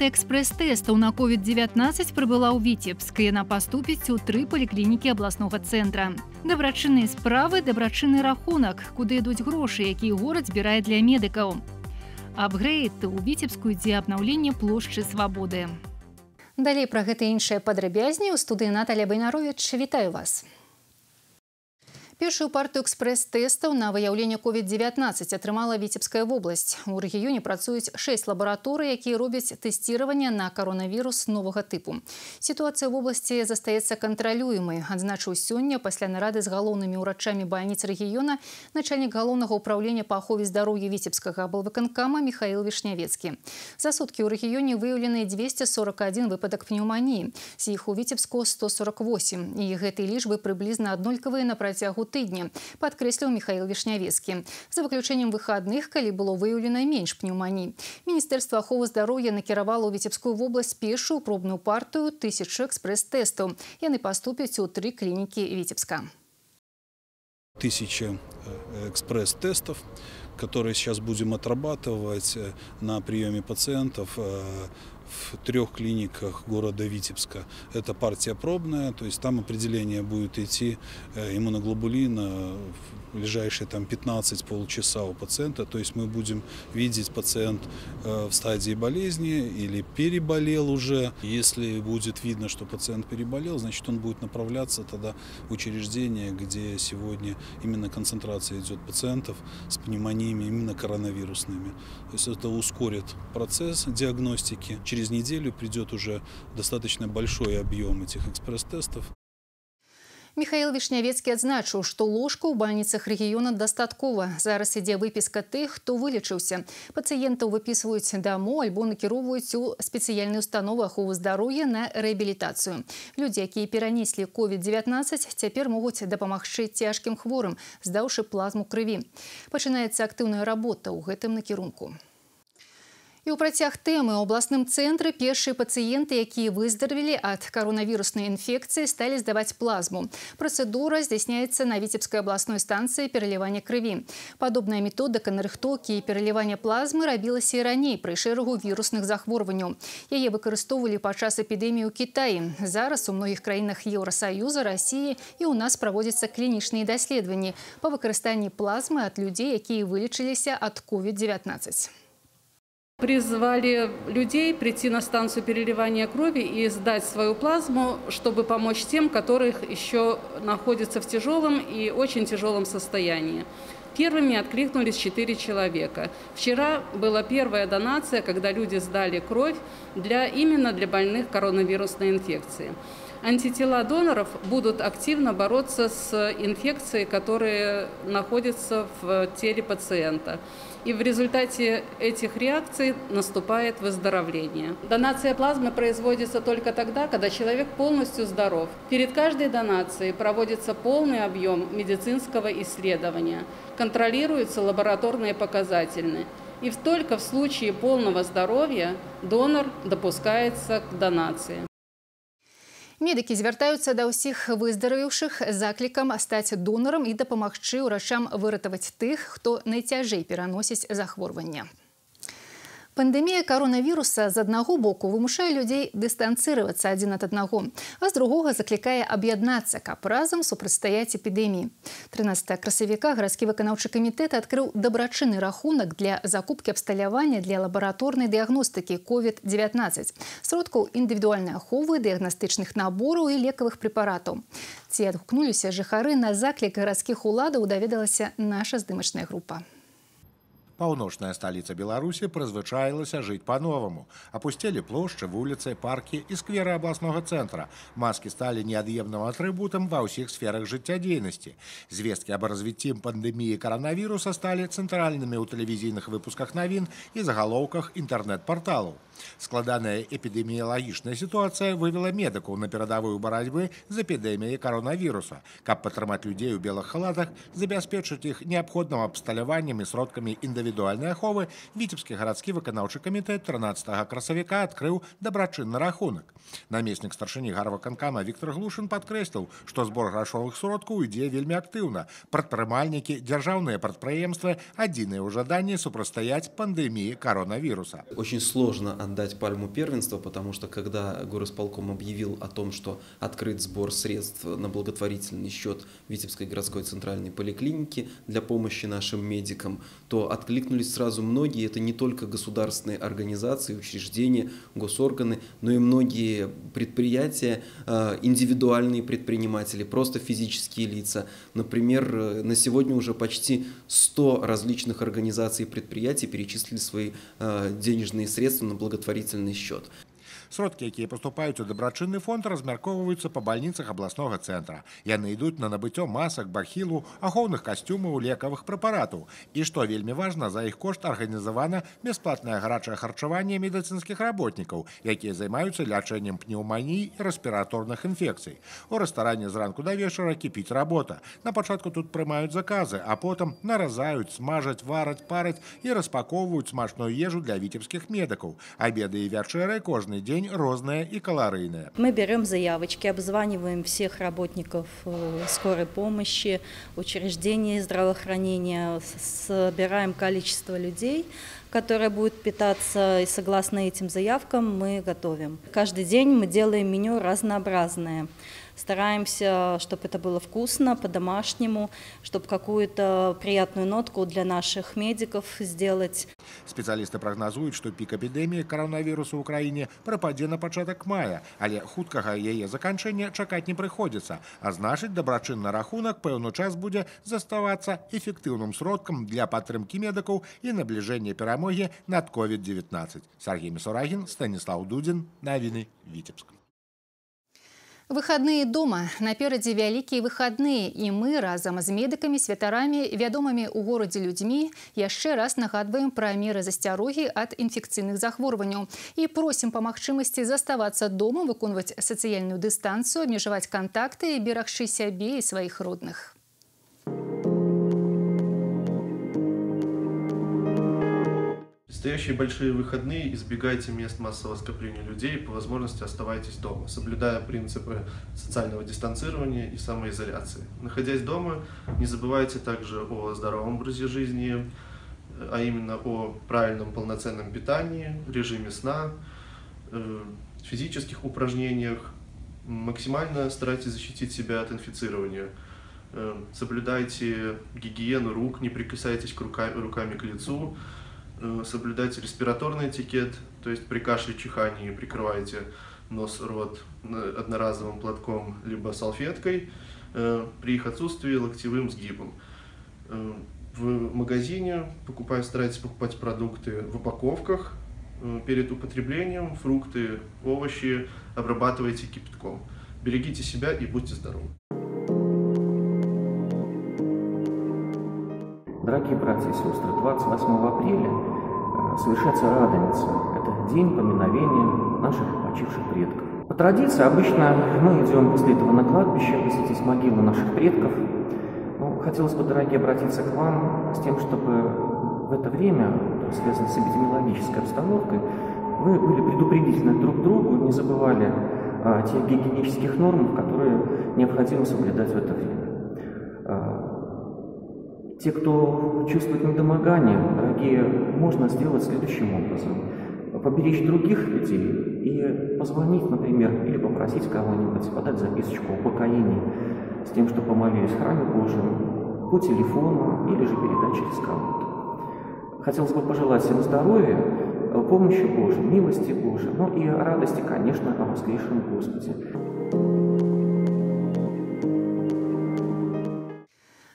партыя экспрэс-тэстаў на COVID-19 прыбыла ў Віцебск. Яна паступіць у тры паліклінікі абласнога цэнтра. Дабрачынныя справы, дабрачынны рахунак, куды ідуць грошы, якія горад збірае для медыкаў. Апгрейд у Віцебску ідзе абнаўленне плошчы свабоды. Далей пра гэта іншыя падрабязней у студыі Наталя Байнарович вітаю вас. Першую партыю экспрэс-тэстаў на выяўленне COVID-19 атрымала Віцебская вобласць. У рэгіёне працуюць шэсць лабараторый, якія робяць тэсціраванне на каронавірус новага тыпу. Сітуацыя в вобласці застаецца кантралюемай. Адзначыў сёння пасля нарады з галоўнымі ўрачамі бальніц рэгіёна начальнік галоўнага ўправлення па ахове здароўя віцебскага аблвыканкама Михаил Вішнявецкі. За суткі ў рэгіёне выяўлены 241 выпадак пнеўманіі. З іх у Віцебску 148. І гэтыя лічбы прыблізна аднолькавыя на працягу тыдня, падкрэсліў Михаил Вішнявецкі. За выключэннем выхадных, калі было выяўлена менш пнеўманій. Міністэрства аховы здароўя накіравала ў Віцебскую вобласць першую пробную партыю тысячу экспрэс-тэстаў. Яны паступяць у тры клінікі Віцебска. Тысяча э, экспресс-тестов, которые сейчас будем отрабатывать э, на приеме пациентов э, в трех клиниках города Витебска. Это партия пробная, то есть там определение будет идти э, иммуноглобулина ближайшие там 15 полчаса у пациента. То есть мы будем видеть пациент э, в стадии болезни или переболел уже. Если будет видно, что пациент переболел, значит он будет направляться тогда в учреждение, где сегодня именно концентрация идет пациентов с пневмониями, именно коронавирусными. То есть это ускорит процесс диагностики. Через неделю придет уже достаточно большой объем этих экспресс-тестов. Михаил Вішнявецкі адзначыў, што ложка ў бальніцах рэгіёна дастаткова. Зараз ідзе выпіска тых, хто вылечыўся. Пацыентаў выпісваюць дамо альбо накіроўваюць у спецыяльныя установы аховы здароўя на рэабілітацыю. Людзі, якія перанеслі COVID-19, цяпер могуць дапамагчы цяжкім хворым, здаўшы плазму крыві. Пачынаецца актыўная работа ў гэтым накірунку. І ў працяг тэмы ў абласным цэнтры першыя пацыенты, якія выздарвілі ад каронавіруснай інфекцыі, сталі здаваць плазму. Працэдура здзяйсняецца на віцебскай абласной станцыі пералівання крыві. Падобная методыка нарыхтоўкі і пералівання плазмы рабілася і раней пры шэрагу вірусных захворванняў. Яе выкарыстоўвалі падчас эпідэміі ў Кітаі. Зараз у многіх краінах Еўрасаюза, Расіі і ў нас праводзяцца клінічныя даследаванні па выкарыстанні плазмы ад людзей, якія вылечыліся ад COVID-19. Призвали людей прийти на станцию переливания крови и сдать свою плазму, чтобы помочь тем, которых еще находятся в тяжелом и очень тяжелом состоянии. Первыми откликнулись четыре человека. Вчера была первая донация, когда люди сдали кровь для, именно для больных коронавирусной инфекцией. Антитела доноров будут активно бороться с инфекцией, которые находятся в теле пациента и в результате этих реакций наступает выздоровление. Донация плазмы производится только тогда, когда человек полностью здоров. Перед каждой донацией проводится полный объем медицинского исследования, контролируются лабораторные показатели. И только в случае полного здоровья донор допускается к донации. Медыкі звяртаюцца да ўсіх выздарыўшых заклікам стаць донарам і дапамагчы ўрачам выратаваць тых, хто найцяжэй пераносіць захворвання. Пандемія каронавіруса з аднаго боку вымушае людзей дыстанцыравацца адзін ад аднаго, а з другога заклікае аб'яднацца, каб разам супрацьстаяць эпідэміі. 13 красавіка гарадскі выканаўчы камітэт адкрыў дабрачынны рахунак для закупкі абсталявання для лабараторнай дыягностыкі COVID-19, сродкаў індывідуальнай аховы, дыягнастычных набораў і лекавых прэпаратаў. Ці адгукнуліся жыхары на заклік гарадскіх уладаў даведалася наша здымачная група. Паўночная сталіца Беларусі прызвычаілася жыць па-новаму. Апусцелі плошчы, вуліцы, паркі і скверы абласнога цэнтра. Маскі сталі неад'емным атрыбутам ва ўсіх сферах жыццядзейнасці. Звесткі аб развіцці пандэміі каранавіруса сталі цэнтральнымі ў тэлевізійных выпусках навін і загалоўках інтэрнэт-парталаў. Складаная эпідэміялагічная сітуацыя вывела медыкаў на перадавую барацьбы з эпідэміяй каронавіруса, каб падтрымаць людзей у белых халатах, забяспечыць іх неабходным абсталяваннем і сродкамі індывідуальнай індывідуальнай аховы віцебскі гарадскі выканаўчы камітэт 13 красавіка адкрыў дабрачынны рахунак. Намеснік старшыні гарваканкама Віктор Глушын падкрэсліў, што збор грашовых сродкаў ідзе вельмі актыўна. Прадпрымальнікі, дзяржаўныя прадпрыемствы адзіныя ў жаданні супрацьстаяць пандеміі коронавируса. Очень сложно отдать пальму первенства, потому что когда горосполком объявил о том, что открыт сбор средств на благотворительный счет Витебской городской центральной поликлиники для помощи нашим медикам, то откликнулись сразу многие. Это не только государственные организации, учреждения, госорганы, но и многие предприятия, э, индивидуальные предприниматели, просто физические лица. Например, э, на сегодня уже почти 100 различных организаций и предприятий перечислили свои э, денежные средства на благотворительный счет Сродкі, якія паступаюць у дабрачынны фонд, размяркоўваюцца па бальніцах абласнога цэнтра. Яны ідуць на набыццё масак, бахілу, ахоўных касцюмаў, лекавых прэпаратаў. І што вельмі важна, за іх кошт арганізавана бясплатнае гарачае харчаванне медыцынскіх работнікаў, якія займаюцца лячэннем пнеўманій і рэспіраторных інфекцый. У рэстаране зранку да вечара кіпіць работа. На пачатку тут прымаюць заказы, а потым наразаюць, смажаць, вараць, параць і распакоўваюць смачную ежу для віцебскіх медыкаў. Абеды і вячэры кожны дзень день разные и калорийные. Мы берем заявочки, обзваниваем всех работников э, скорой помощи, учреждений здравоохранения, собираем количество людей, которые будут питаться, и согласно этим заявкам мы готовим. Каждый день мы делаем меню разнообразное. Стараемся, чтобы это было вкусно, по-домашнему, чтобы какую-то приятную нотку для наших медиков сделать. Специалисты прогнозуют, что пик эпидемии коронавируса в Украине пропадет на початок мая, але хуткага яе заканчэння чакаць не приходится, а значит, дабрачынны рахунак пэўны час будет заставаться эффективным сродкам для падтрымкі медыкаў і набліжэння перамогі над COVID-19. Сергей Мисурагин, Станислав Дудин, Навины, Витебск. Выходные дома. Наперадзе вялікія выходные. І мы разам з медыкамі, святарамі, вядомымі ў горадзе людзьмі яшчэ раз нагадваем пра меры засцярогі ад інфекцыйных захворванняў. І просім па магчымасці заставацца дома, выконваць сацыяльную дыстанцыю, абмежаваць кантакты і берагчы сябе і сваіх родных. Предстоящие большие выходные избегайте мест массового скопления людей, по возможности оставайтесь дома, соблюдая принципы социального дистанцирования и самоизоляции. Находясь дома, не забывайте также о здоровом образе жизни, а именно о правильном полноценном питании, режиме сна, э, физических упражнениях. Максимально старайтесь защитить себя от инфицирования. Э, соблюдайте гигиену рук, не прикасайтесь к рука, руками к лицу, Э, соблюдайте респираторный этикет, то есть при кашле, чихании прикрывайте нос, рот одноразовым платком либо салфеткой, э, при их отсутствии локтевым сгибом. Э, в магазине покупая, старайтесь покупать продукты в упаковках, перед употреблением фрукты, овощи обрабатывайте кипятком. Берегите себя и будьте здоровы. Дорогие братья и сестры, 28 апреля э, совершается Радоница. Это день поминовения наших почивших предков. По традиции обычно мы идем после этого на кладбище, посетить могилу наших предков. Ну, хотелось бы, дорогие, обратиться к вам с тем, чтобы в это время, связанное с эпидемиологической обстановкой, вы были предупредительны друг другу, не забывали о тех гигиенических нормах, которые необходимо соблюдать в это время. Те, кто чувствует недомогание, дорогие, можно сделать следующим образом. Поберечь других людей и позвонить, например, или попросить кого-нибудь подать записочку о покоении с тем, что помолились в храме Божьем, по телефону или же передать через кого-то. Хотелось бы пожелать всем здоровья, помощи Божьей, милости Божьей, ну и радости, конечно, о воскресшем Господе.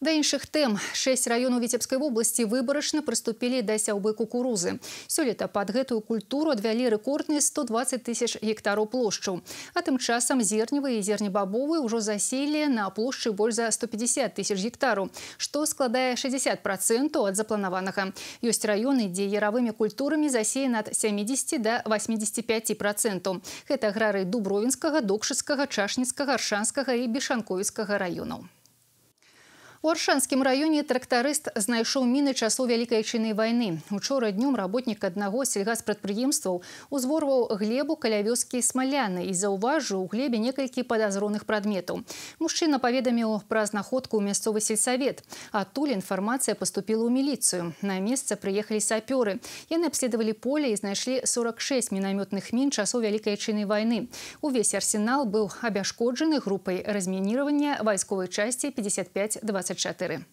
Да іншых тэм шэсць раёнаў віцебскай вобласці выбарачна прыступілі да сяўбы кукурузы. Сёлета пад гэтую культуру адвялі рэкордныя 120 тысяч гектараў плошчаў. А тым часам зерневыя і зернебабовы ўжо заселі на плошчы больш за 150 тысяч гектараў, што складае 60 процентаў ад запланаванага. Ёсць раёны, дзе яравымі культурамі засеян ад 70 до 85 процентаў. Гэта аграры дубровінскага, докшыцкага, чашніцкага, аршанскага і бешанковіцкага раёнаў. У аршанскім раёне трактарыст знайшоў міны часоў вялікай айчыннай вайны. Учора днём работнік аднаго сельгаспрадпрыемстваў узворваў глебу каля вёскі смаляны і заўважыў у глебе некалькі падазроных прадметаў. Мужчына паведаміў пра знаходку ў мясцовы сельсавет. Адтуль інфармацыя паступіла ў міліцыю. На месца прыехалі сапёры. Яны абследавалі поле і знайшлі 46 мінамётных мін часоў вялікай айчыннай вайны. Увесь арсенал быў абяшкоджаны групай размінирования вайсковай часці 55 20 24.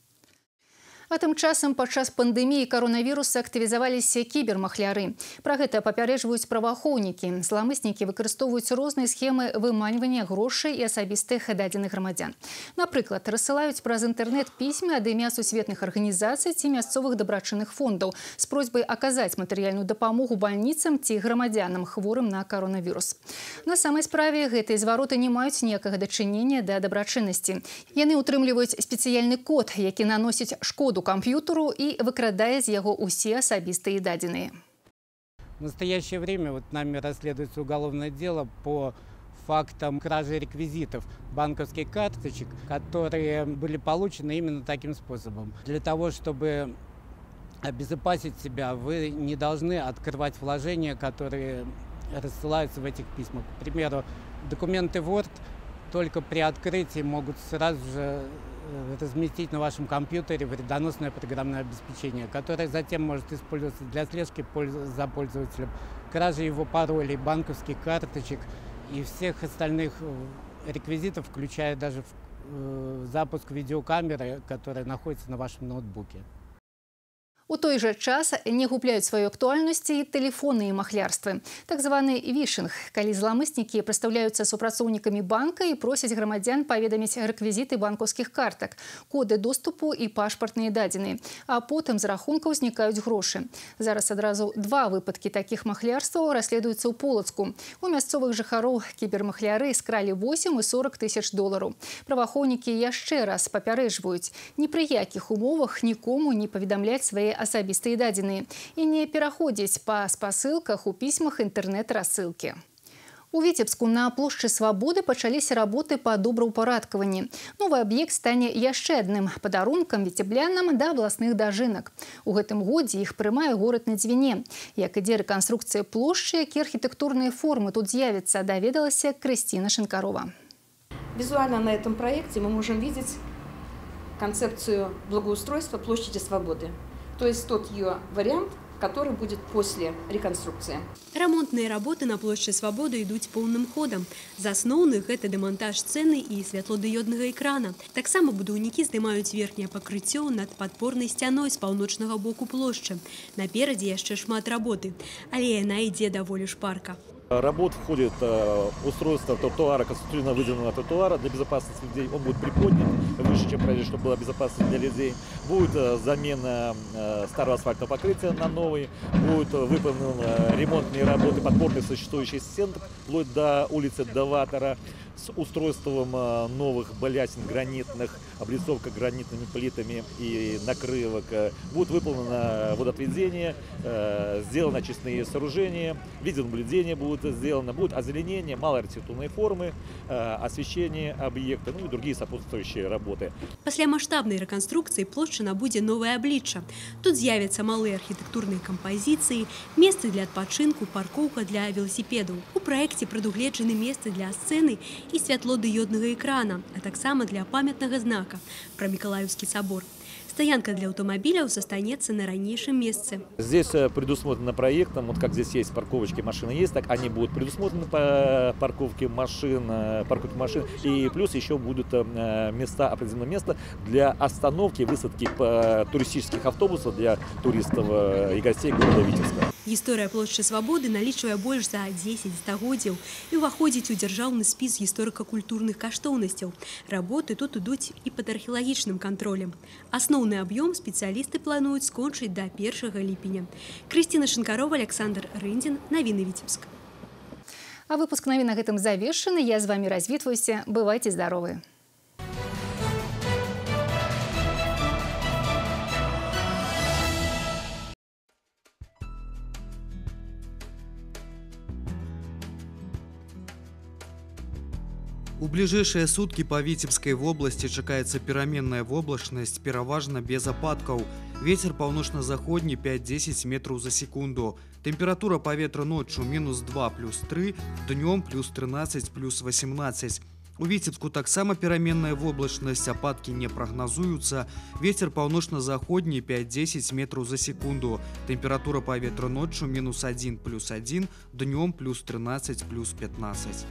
А тым часам падчас пандэміі каронавіруса актывізаваліся кібермахляры. Пра гэта папярэджваюць праваахоўнікі. Зламыснікі выкарыстоўваюць розныя схемы выманьвання грошай і асабістых дадзеных грамадзян. Напрыклад, рассылаюць праз інтэрнэт пісьмы ад імя сусветных арганізацый ці мясцовых дабрачынных фондаў з просьбай аказаць матэрыяльную дапамогу бальніцам ці грамадзянам хворым на каронавірус. На самай справе гэтыя звароты не маюць ніякага дачынення да дабрачыннасці. Яны ўтрымліваюць спецыяльны код, які наносіць шкоду коду компьютеру и выкрадае з яго усе асабістыя дадзеныя. В настоящее время вот нами расследуется уголовное дело по фактам кражи реквизитов банковских карточек, которые были получены именно таким способом. Для того, чтобы обезопасить себя, вы не должны открывать вложения, которые рассылаются в этих письмах. К примеру, документы Word только при открытии могут сразу же разместить на вашем компьютере вредоносное программное обеспечение, которое затем может использоваться для слежки за пользователем, кражи его паролей, банковских карточек и всех остальных э, реквизитов, включая даже э, запуск видеокамеры, которая находится на вашем ноутбуке. У той жа час не губляюць сваю актуальнасці і тэлефоны і махлярствы. Так званы вішынг, калі зламыснікі прадстаўляюцца супрацоўнікамі банка і просяць грамадзян паведаміць рэквізіты банкаўскіх картак, коды доступу і пашпартныя дадзеныя, а потым з рахункаў знікаюць грошы. Зараз адразу два выпадкі такіх махлярстваў расследуюцца ў полацку. У мясцовых жыхароў кібермахляры скралі 8 і 40 тысяч долараў. Праваахоўнікі яшчэ раз папярэжваюць, ні пры якіх умовах нікому не паведамляць свае асабістыя дадзеныя і не пераходзіць па спасылках у пісьмах інтэрнэт-рассылкі. У віцебску на плошчы свабоды пачаліся работы па добраўпарадкаванні. Новы аб'ект стане яшчэ адным падарункам віцеблянам да абласных дажынак. У гэтым годзе іх прымае горад на дзвіне. Як ідзе рэканструкцыя плошчы, якія архітэктурныя формы тут з'явяцца, даведалася Крысціна Шанкарова. Визуально на этом проекте мы можем видеть концепцию благоустройства площади Свободы. То есть тот ее вариант, который будет после реконструкции. Ремонтные работы на площади Свободы идут полным ходом. За основных это демонтаж сцены и светлодиодного экрана. Так само будовники снимают верхнее покрытие над подпорной стеной с полночного боку площади. Напереди еще шмат работы, але она идет довольно шпарка. Работ входит э, устройство тротуара, конструктивно выделенного тротуара для безопасности людей. Он будет приподнят выше, чем прежде, чтобы была безопасность для людей. Будет э, замена э, старого асфальтного покрытия на новый. Будут выполнены ремонтные работы подпорной существующей стен, вплоть до улицы Даватора с устройством новых балясин гранитных, облицовка гранитными плитами и накрывок. Будет выполнено водоотведение, сделаны очистные сооружения, видеонаблюдение будет сделано, будет озеленение, малые архитектурные формы, э, освещение объекта, ну и другие сопутствующие работы. После масштабной реконструкции площадь будет новое обличчя. Тут з'явятся малые архитектурные композиции, место для отпочинку, парковка для велосипедов. У проекте предугледжены место для сцены и светлодиодного экрана, а так само для памятного знака про Миколаевский собор. Стоянка для автомобиля состанется на ранейшем месте. Здесь э, предусмотрено проектом, вот как здесь есть парковочки машины есть, так они будут предусмотрены по парковке машин, э, парковке машин. И плюс еще будут э, места, определенное место для остановки, высадки туристических автобусов для туристов и гостей города Витебска. История площади Свободы налічвае больш за 10 стагоддзяў і ўваходзіць у дзяржаўны спіс гісторыка-культурных каштоўнасцяў. Работы тут ідуць і пад археалагічным кантролем. Асноўны аб'ём спецыялісты плануюць скончыць да 1 ліпеня. Крысціна Шанкарова, Александр Рындзін, навіны Віцебск. А выпуск навін на гэтым завершаны. Я з вами развітваюся. Бывайце здаровы. У бліжэйшыя суткі па віцебскай вобласці чакаецца пераменная воблачнасць пераважна без ападкаў. Вецер паўночна-заходні 5-10 метраў за секунду. Тэмпература паветра ноччу мінус 2 плюс 3, днём плюс 13 плюс 18. У Віцебску таксама пераменная воблачнасць ападкі не прагназуюцца. Вецер паўночна-заходні 5-10 метраў за секунду. Тэмпература паветра ноччу мінус 1 плюс 1, днём плюс 13 плюс 15.